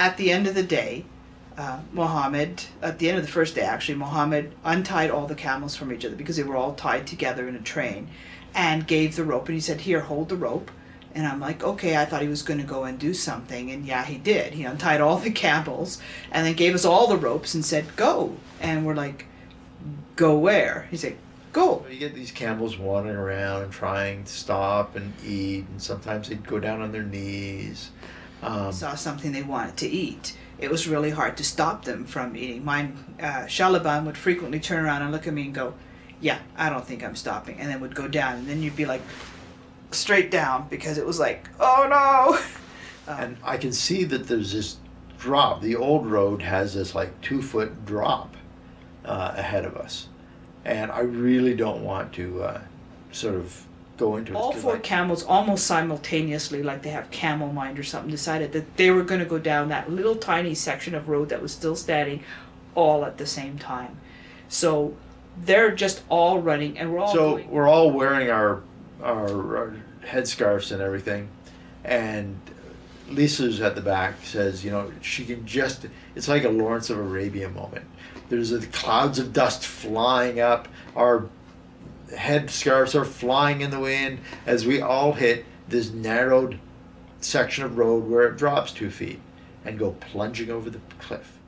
at the end of the day, uh, Mohammed, at the end of the first day actually, Mohammed untied all the camels from each other because they were all tied together in a train and gave the rope and he said, Here, hold the rope. And I'm like, okay, I thought he was going to go and do something. And yeah, he did. He untied all the camels and then gave us all the ropes and said, go. And we're like, go where? He said, go. You get these camels wandering around and trying to stop and eat, and sometimes they'd go down on their knees. Um, saw something they wanted to eat. It was really hard to stop them from eating. Mine, uh, Shalaban would frequently turn around and look at me and go, yeah, I don't think I'm stopping. And then would go down. And then you'd be like, straight down because it was like, oh no. Um, and I can see that there's this drop. The old road has this like two foot drop uh, ahead of us. And I really don't want to uh, sort of go into All four camels almost simultaneously, like they have camel mind or something, decided that they were going to go down that little tiny section of road that was still standing all at the same time. So they're just all running and we're all so going. we're all wearing our our, our headscarves and everything, and Lisa's at the back says, you know, she can just. It's like a Lawrence of Arabia moment. There's a, clouds of dust flying up. Our headscarves are flying in the wind as we all hit this narrowed section of road where it drops two feet and go plunging over the cliff.